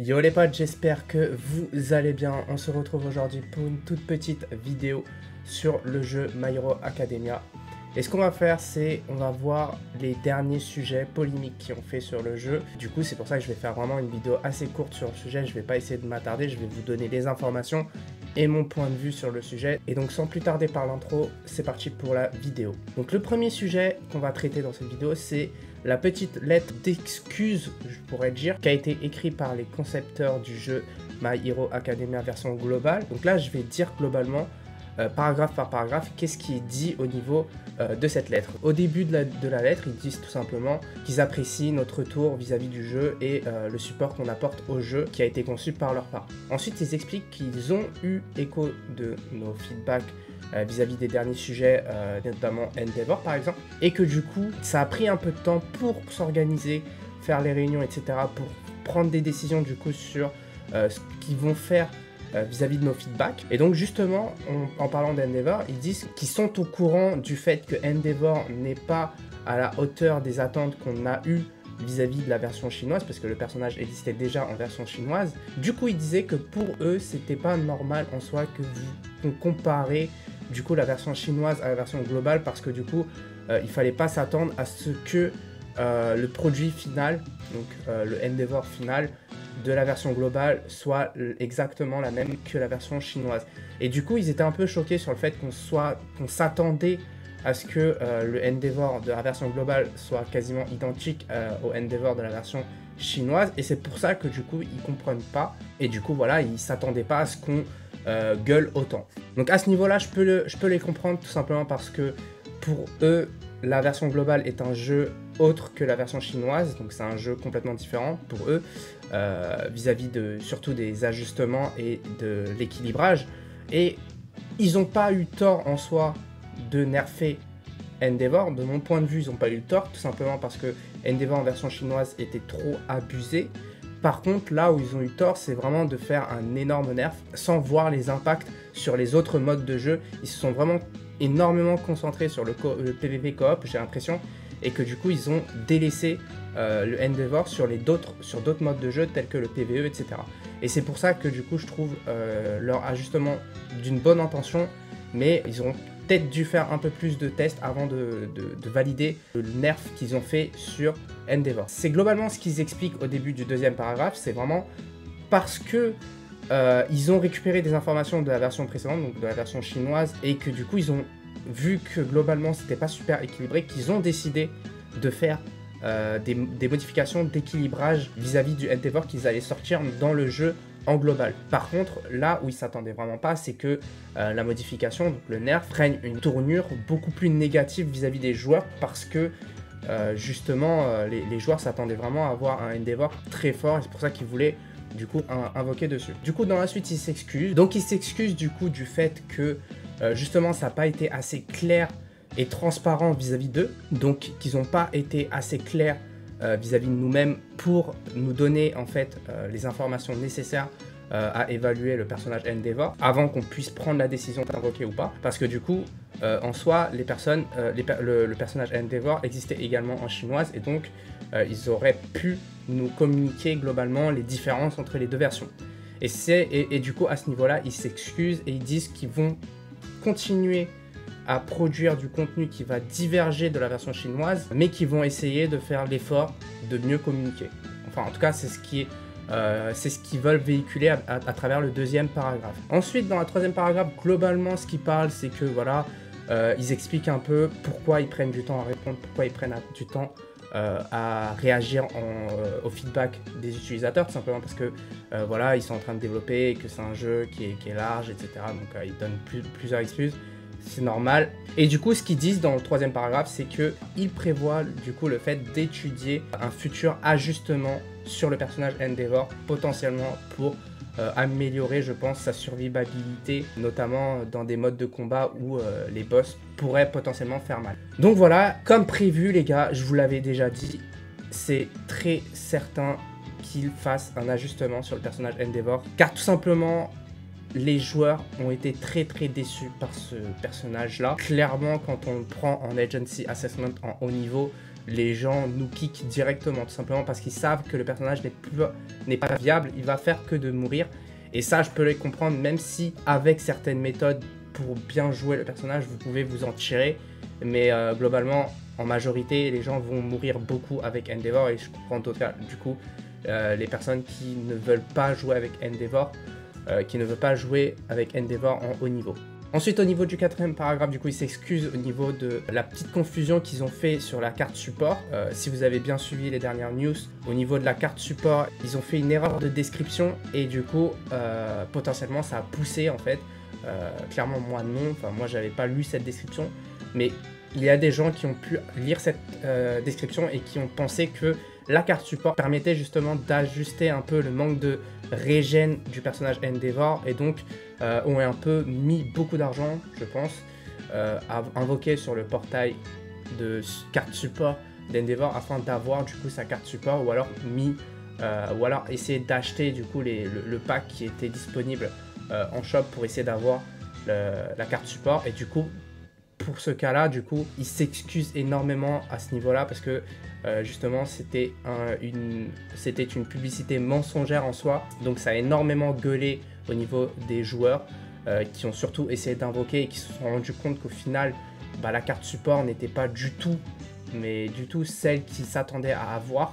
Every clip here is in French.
Yo les potes, j'espère que vous allez bien. On se retrouve aujourd'hui pour une toute petite vidéo sur le jeu My Hero Academia. Et ce qu'on va faire, c'est on va voir les derniers sujets polémiques qui ont fait sur le jeu. Du coup, c'est pour ça que je vais faire vraiment une vidéo assez courte sur le sujet. Je vais pas essayer de m'attarder, je vais vous donner les informations et mon point de vue sur le sujet. Et donc sans plus tarder par l'intro, c'est parti pour la vidéo. Donc le premier sujet qu'on va traiter dans cette vidéo, c'est la petite lettre d'excuse, je pourrais dire, qui a été écrite par les concepteurs du jeu My Hero Academia version globale. Donc là, je vais dire globalement, euh, paragraphe par paragraphe, qu'est-ce qui est dit au niveau euh, de cette lettre. Au début de la, lettre, ils disent tout simplement qu'ils apprécient notre retour vis-à-vis du jeu et euh, le support qu'on apporte au jeu qui a été conçu par leur part. Ensuite, ils expliquent qu'ils ont eu écho de nos feedbacks euh, vis-à-vis des derniers sujets, euh, notamment Endeavor par exemple, et que du coup, ça a pris un peu de temps pour s'organiser, faire les réunions, etc., pour prendre des décisions du coup sur euh, ce qu'ils vont faire vis-à-vis de nos feedbacks. Et donc justement, en parlant d'Endeavor, ils disent qu'ils sont au courant du fait que Endeavor n'est pas à la hauteur des attentes qu'on a eues vis-à-vis de la version chinoise, parce que le personnage existait déjà en version chinoise. Du coup, ils disaient que pour eux, c'était pas normal en soi que vous comparez du coup la version chinoise à la version globale parce que du coup euh, il fallait pas s'attendre à ce que euh, le produit final, donc euh, le Endeavor final de la version globale soit exactement la même que la version chinoise. Et du coup ils étaient un peu choqués sur le fait qu'on soit qu'on s'attendait à ce que le Endeavor de la version globale soit quasiment identique au Endeavor de la version chinoise et c'est pour ça que du coup ils comprennent pas et du coup voilà ils s'attendaient pas à ce qu'on euh, gueule autant. Donc à ce niveau-là, je, peux je peux les comprendre tout simplement parce que pour eux, la version globale est un jeu autre que la version chinoise, donc c'est un jeu complètement différent pour eux, euh, vis-à-vis de surtout des ajustements et de l'équilibrage. Et ils n'ont pas eu tort en soi de nerfer Endeavor. De mon point de vue, ils n'ont pas eu tort, tout simplement parce que Endeavor en version chinoise était trop abusé. Par contre, là où ils ont eu tort, c'est vraiment de faire un énorme nerf sans voir les impacts sur les autres modes de jeu. Ils se sont vraiment énormément concentrés sur le, PvP coop, j'ai l'impression, et que du coup, ils ont délaissé euh, le Endeavor sur d'autres modes de jeu tels que le PvE, etc. Et c'est pour ça que du coup, je trouve euh, leur ajustement d'une bonne intention, mais ils auront peut-être dû faire un peu plus de tests avant de, valider le nerf qu'ils ont fait sur Endeavor. C'est globalement ce qu'ils expliquent au début du deuxième paragraphe, c'est vraiment parce que euh, ils ont récupéré des informations de la version précédente, donc de la version chinoise, et que du coup ils ont vu que globalement c'était pas super équilibré, qu'ils ont décidé de faire euh, des, des, modifications d'équilibrage vis-à-vis du Endeavor qu'ils allaient sortir dans le jeu global. Par contre, là où ils s'attendaient vraiment pas, c'est que euh, la modification, donc le nerf, prenne une tournure beaucoup plus négative vis-à-vis des joueurs parce que euh, justement euh, les, joueurs s'attendaient vraiment à avoir un Endeavor très fort et c'est pour ça qu'ils voulaient du coup invoquer dessus. Du coup, dans la suite, ils s'excusent. Donc, ils s'excusent du coup du fait que justement ça n'a pas été assez clair et transparent vis-à-vis d'eux, donc qu'ils n'ont pas été assez clairs euh, vis-à-vis de nous-mêmes pour nous donner en fait euh, les informations nécessaires euh, à évaluer le personnage Endeavor avant qu'on puisse prendre la décision d'invoquer ou pas. Parce que du coup, en soi, les personnes, le, personnage Endeavor existait également en chinoise et donc ils auraient pu nous communiquer globalement les différences entre les deux versions. Et, et, et du coup, à ce niveau-là, ils s'excusent et ils disent qu'ils vont continuer à produire du contenu qui va diverger de la version chinoise, mais qui vont essayer de faire l'effort de mieux communiquer. Enfin, en tout cas, c'est ce qui est euh, c'est ce qu'ils veulent véhiculer à, travers le deuxième paragraphe. Ensuite, dans le troisième paragraphe, globalement, ce qu'ils parlent, c'est que voilà, euh, ils expliquent un peu pourquoi ils prennent du temps à répondre, pourquoi ils prennent du temps euh, à réagir au feedback des utilisateurs, tout simplement parce que voilà, ils sont en train de développer, et que c'est un jeu qui est, large, etc. Donc, ils donnent plusieurs excuses c'est normal. Et du coup, ce qu'ils disent dans le troisième paragraphe, c'est qu'ils prévoient du coup le fait d'étudier un futur ajustement sur le personnage Endeavor, potentiellement pour euh, améliorer, je pense, sa survivabilité, notamment dans des modes de combat où euh, les boss pourraient potentiellement faire mal. Donc voilà, comme prévu les gars, je vous l'avais déjà dit, c'est très certain qu'ils fassent un ajustement sur le personnage Endeavor, car tout simplement, les joueurs ont été très très déçus par ce personnage là. Clairement quand on prend en agency assessment en haut niveau, les gens nous kick directement, tout simplement parce qu'ils savent que le personnage n'est pas viable, il va faire que de mourir. Et ça, je peux les comprendre, même si avec certaines méthodes pour bien jouer le personnage, vous pouvez vous en tirer. Mais euh, globalement, en majorité, les gens vont mourir beaucoup avec Endeavor et je comprends total, du coup, euh, les personnes qui ne veulent pas jouer avec Endeavor, euh, qui ne veulent pas jouer avec Endeavor en haut niveau. Ensuite, au niveau du quatrième paragraphe, du coup, ils s'excusent au niveau de la petite confusion qu'ils ont fait sur la carte support. Euh, si vous avez bien suivi les dernières news, au niveau de la carte support, ils ont fait une erreur de description et du coup, euh, potentiellement, ça a poussé en fait. Clairement, moi non, enfin, moi j'avais pas lu cette description, mais il y a des gens qui ont pu lire cette description et qui ont pensé que la carte support permettait justement d'ajuster un peu le manque de régène du personnage Endeavor et donc euh, ont un peu mis beaucoup d'argent, je pense, euh, à invoquer sur le portail de carte support d'Endeavor afin d'avoir du coup sa carte support ou alors mis euh, ou alors essayer d'acheter du coup les, le, pack qui était disponible en shop pour essayer d'avoir la carte support et du coup pour ce cas-là, du coup, il s'excuse énormément à ce niveau-là parce que justement, c'était une, une publicité mensongère en soi. Donc, ça a énormément gueulé au niveau des joueurs euh, qui ont surtout essayé d'invoquer et qui se sont rendus compte qu'au final, bah, la carte support n'était pas du tout, mais du tout celle qu'ils s'attendaient à avoir.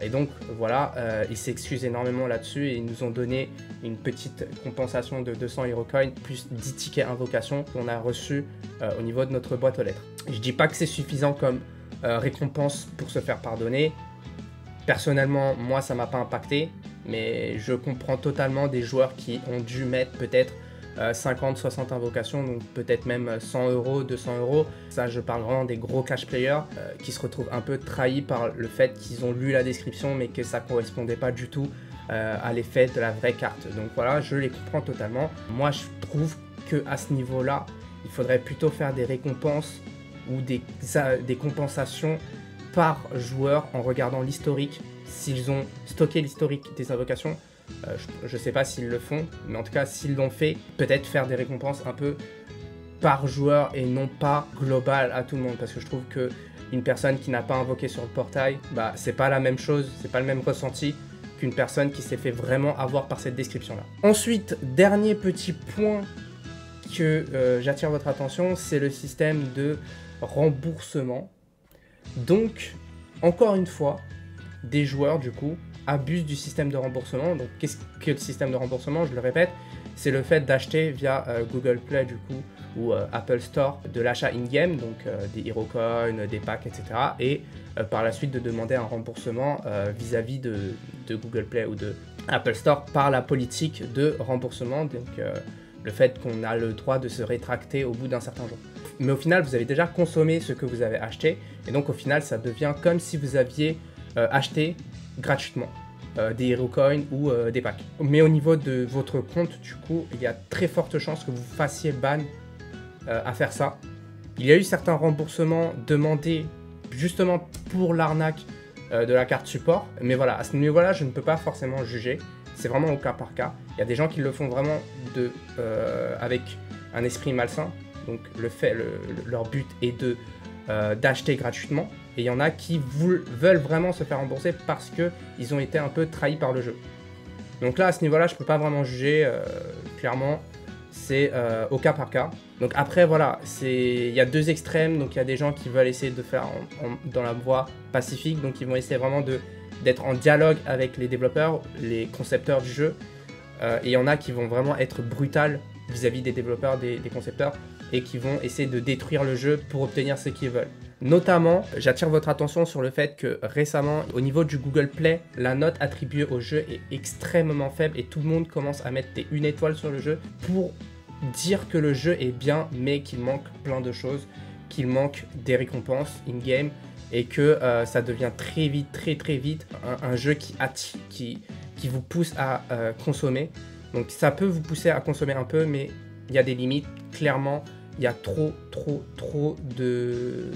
Et donc voilà, euh, ils s'excusent énormément là-dessus et ils nous ont donné une petite compensation de 200 HeroCoin plus 10 tickets invocation qu'on a reçus euh, au niveau de notre boîte aux lettres. Je dis pas que c'est suffisant comme récompense pour se faire pardonner. Personnellement, moi ça m'a pas impacté mais je comprends totalement des joueurs qui ont dû mettre peut-être 50, euh, 60 invocations, donc peut-être même 100 euros, 200 euros. Ça, je parle vraiment des gros cash players euh, qui se retrouvent un peu trahis par le fait qu'ils ont lu la description, mais que ça correspondait pas du tout euh, à l'effet de la vraie carte. Donc voilà, je les comprends totalement. Moi, je trouve que à ce niveau-là, il faudrait plutôt faire des récompenses ou des, des compensations par joueur en regardant l'historique s'ils ont stocké l'historique des invocations, euh, je ne sais pas s'ils le font, mais en tout cas, s'ils l'ont fait, peut-être faire des récompenses un peu par joueur et non pas global à tout le monde. Parce que je trouve que une personne qui n'a pas invoqué sur le portail, bah, c'est pas la même chose, c'est pas le même ressenti qu'une personne qui s'est fait vraiment avoir par cette description-là. Ensuite, dernier petit point que euh, j'attire votre attention, c'est le système de remboursement. Donc, encore une fois, des joueurs, du coup, abusent du système de remboursement. Donc, qu'est-ce que le système de remboursement? Je le répète, c'est le fait d'acheter via euh, Google Play, du coup, ou euh, Apple Store de l'achat in-game, donc euh, des Hero Coins, des packs, etc. Et par la suite de demander un remboursement vis-à-vis de, de, Google Play ou de Apple Store par la politique de remboursement, donc le fait qu'on a le droit de se rétracter au bout d'un certain jour. Mais au final, vous avez déjà consommé ce que vous avez acheté, et donc au final, ça devient comme si vous aviez acheter gratuitement euh, des Hero Coins ou euh, des packs. Mais au niveau de votre compte, du coup, il y a très forte chance que vous fassiez ban à faire ça. Il y a eu certains remboursements demandés justement pour l'arnaque de la carte support. Mais voilà, à ce niveau-là, je ne peux pas forcément juger. C'est vraiment au cas par cas. Il y a des gens qui le font vraiment de, avec un esprit malsain. Donc le fait, leur but est de d'acheter gratuitement. Et il y en a qui veulent vraiment se faire rembourser parce qu'ils ont été un peu trahis par le jeu. Donc là, à ce niveau-là, je peux pas vraiment juger. Euh, clairement, c'est euh, au cas par cas. Donc après, voilà, il y a deux extrêmes. Donc il y a des gens qui veulent essayer de faire dans la voie pacifique. Donc ils vont essayer vraiment d'être en dialogue avec les développeurs, les concepteurs du jeu. Euh, et il y en a qui vont vraiment être brutal vis-à-vis des développeurs, des concepteurs, et qui vont essayer de détruire le jeu pour obtenir ce qu'ils veulent. Notamment, j'attire votre attention sur le fait que récemment, au niveau du Google Play, la note attribuée au jeu est extrêmement faible et tout le monde commence à mettre une étoile sur le jeu pour dire que le jeu est bien, mais qu'il manque plein de choses, qu'il manque des récompenses in-game et que euh, ça devient très vite, très très vite un, jeu qui, attire, qui, qui vous pousse à euh, consommer. Donc ça peut vous pousser à consommer un peu, mais il y a des limites. Clairement, il y a trop, trop, trop de,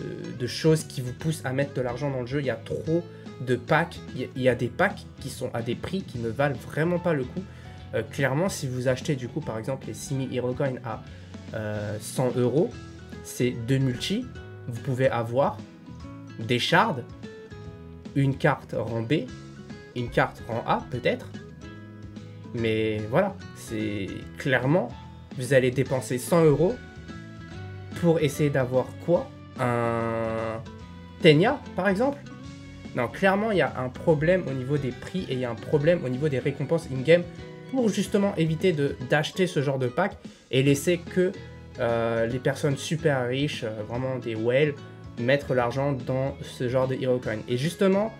choses qui vous poussent à mettre de l'argent dans le jeu. Il y a trop de packs. Il y, a des packs qui sont à des prix qui ne valent vraiment pas le coup. Euh, clairement, si vous achetez du coup, par exemple, les 6000 Hero Coins à 100 euh, euros, c'est deux multi. Vous pouvez avoir des shards, une carte rang B, une carte rang A peut-être. Mais voilà, c'est clairement, vous allez dépenser 100 euros pour essayer d'avoir quoi? Un Tenya par exemple? Non, clairement il y a un problème au niveau des prix et il y a un problème au niveau des récompenses in-game pour justement éviter d'acheter ce genre de pack et laisser que euh, les personnes super riches, euh, vraiment des whales, mettre l'argent dans ce genre de hero coin. Et justement,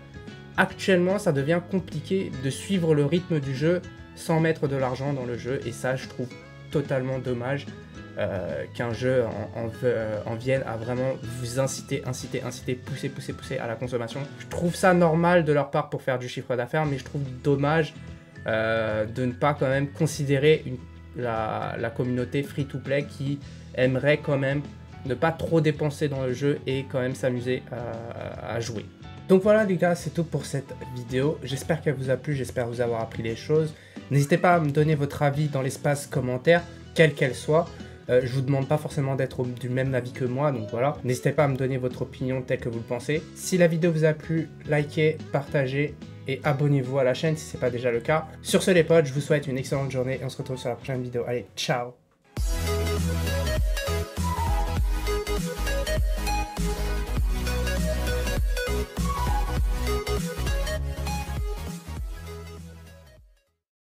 actuellement, ça devient compliqué de suivre le rythme du jeu sans mettre de l'argent dans le jeu. Et ça, je trouve totalement dommage euh, qu'un jeu en, en, vienne à vraiment vous inciter, inciter, inciter, pousser, pousser, pousser à la consommation. Je trouve ça normal de leur part pour faire du chiffre d'affaires, mais je trouve dommage de ne pas quand même considérer la, communauté free-to-play qui aimerait quand même ne pas trop dépenser dans le jeu et quand même s'amuser à, jouer. Donc voilà les gars, c'est tout pour cette vidéo. J'espère qu'elle vous a plu, j'espère vous avoir appris des choses. N'hésitez pas à me donner votre avis dans l'espace commentaire, quelle qu'elle soit. Euh, je vous demande pas forcément d'être du même avis que moi, donc voilà. N'hésitez pas à me donner votre opinion telle que vous le pensez. Si la vidéo vous a plu, likez, partagez et abonnez-vous à la chaîne si ce n'est pas déjà le cas. Sur ce les potes, je vous souhaite une excellente journée et on se retrouve sur la prochaine vidéo. Allez, ciao